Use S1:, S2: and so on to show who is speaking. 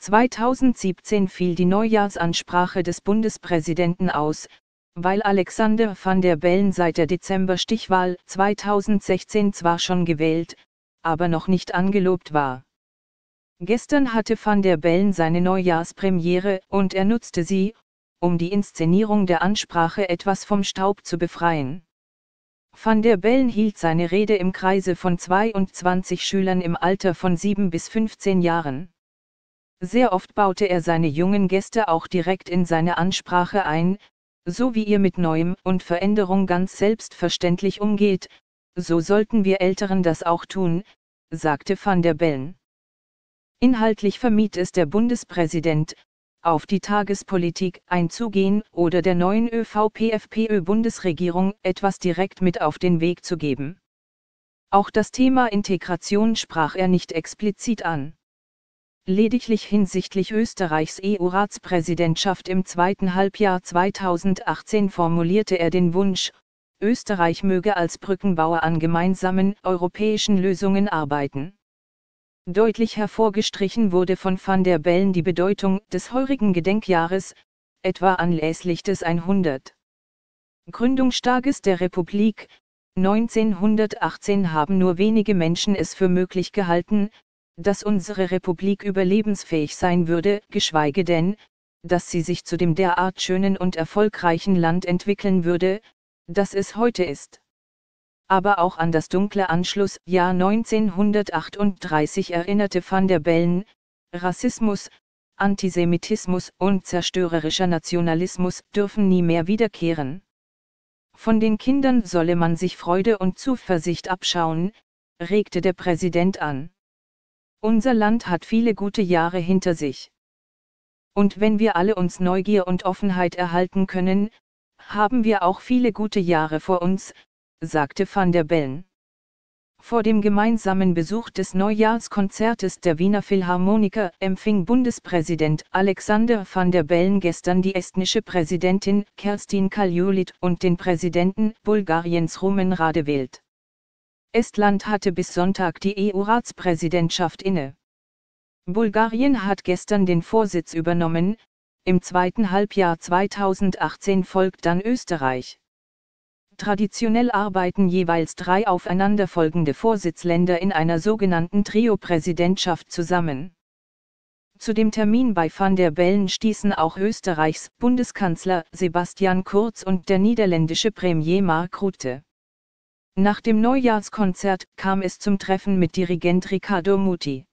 S1: 2017 fiel die Neujahrsansprache des Bundespräsidenten aus, weil Alexander van der Bellen seit der Dezember-Stichwahl 2016 zwar schon gewählt, aber noch nicht angelobt war. Gestern hatte van der Bellen seine Neujahrspremiere und er nutzte sie, um die Inszenierung der Ansprache etwas vom Staub zu befreien. Van der Bellen hielt seine Rede im Kreise von 22 Schülern im Alter von 7 bis 15 Jahren. Sehr oft baute er seine jungen Gäste auch direkt in seine Ansprache ein, so wie ihr mit Neuem und Veränderung ganz selbstverständlich umgeht, so sollten wir Älteren das auch tun, sagte van der Bellen. Inhaltlich vermied es der Bundespräsident, auf die Tagespolitik einzugehen oder der neuen ÖVP-FPÖ-Bundesregierung etwas direkt mit auf den Weg zu geben. Auch das Thema Integration sprach er nicht explizit an. Lediglich hinsichtlich Österreichs EU-Ratspräsidentschaft im zweiten Halbjahr 2018 formulierte er den Wunsch, Österreich möge als Brückenbauer an gemeinsamen europäischen Lösungen arbeiten. Deutlich hervorgestrichen wurde von van der Bellen die Bedeutung des heurigen Gedenkjahres, etwa anlässlich des 100. Gründungstages der Republik, 1918 haben nur wenige Menschen es für möglich gehalten, dass unsere Republik überlebensfähig sein würde, geschweige denn, dass sie sich zu dem derart schönen und erfolgreichen Land entwickeln würde, das es heute ist. Aber auch an das dunkle Anschlussjahr 1938 erinnerte van der Bellen, Rassismus, Antisemitismus und zerstörerischer Nationalismus dürfen nie mehr wiederkehren. Von den Kindern solle man sich Freude und Zuversicht abschauen, regte der Präsident an. Unser Land hat viele gute Jahre hinter sich. Und wenn wir alle uns Neugier und Offenheit erhalten können, haben wir auch viele gute Jahre vor uns, sagte van der Bellen. Vor dem gemeinsamen Besuch des Neujahrskonzertes der Wiener Philharmoniker empfing Bundespräsident Alexander van der Bellen gestern die estnische Präsidentin Kerstin Kaljulit und den Präsidenten Bulgariens Rumen Radewild. Estland hatte bis Sonntag die EU-Ratspräsidentschaft inne. Bulgarien hat gestern den Vorsitz übernommen, im zweiten Halbjahr 2018 folgt dann Österreich. Traditionell arbeiten jeweils drei aufeinanderfolgende Vorsitzländer in einer sogenannten Trio-Präsidentschaft zusammen. Zu dem Termin bei van der Bellen stießen auch Österreichs Bundeskanzler Sebastian Kurz und der niederländische Premier Mark Rutte. Nach dem Neujahrskonzert kam es zum Treffen mit Dirigent Riccardo Muti.